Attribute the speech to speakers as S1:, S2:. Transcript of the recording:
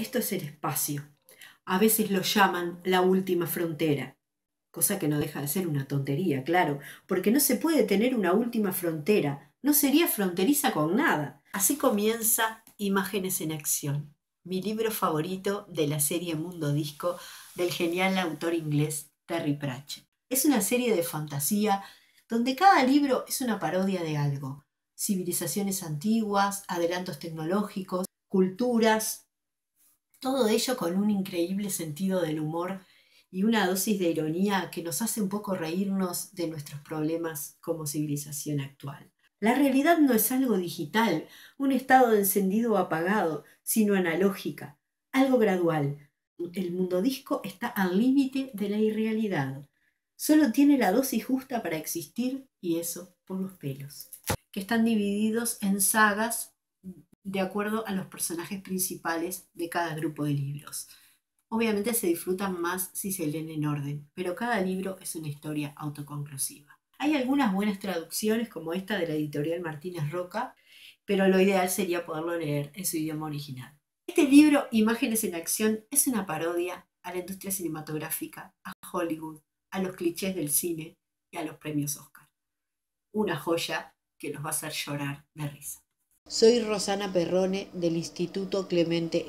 S1: Esto es el espacio. A veces lo llaman la última frontera, cosa que no deja de ser una tontería, claro, porque no se puede tener una última frontera, no sería fronteriza con nada. Así comienza Imágenes en Acción, mi libro favorito de la serie Mundo Disco del genial autor inglés Terry Pratchett. Es una serie de fantasía donde cada libro es una parodia de algo. Civilizaciones antiguas, adelantos tecnológicos, culturas, todo ello con un increíble sentido del humor y una dosis de ironía que nos hace un poco reírnos de nuestros problemas como civilización actual. La realidad no es algo digital, un estado de encendido o apagado, sino analógica, algo gradual. El mundo disco está al límite de la irrealidad. Solo tiene la dosis justa para existir y eso por los pelos, que están divididos en sagas de acuerdo a los personajes principales de cada grupo de libros. Obviamente se disfrutan más si se leen en orden, pero cada libro es una historia autoconclusiva. Hay algunas buenas traducciones como esta de la editorial Martínez Roca, pero lo ideal sería poderlo leer en su idioma original. Este libro, Imágenes en Acción, es una parodia a la industria cinematográfica, a Hollywood, a los clichés del cine y a los premios Oscar. Una joya que nos va a hacer llorar de risa.
S2: Soy Rosana Perrone del Instituto Clemente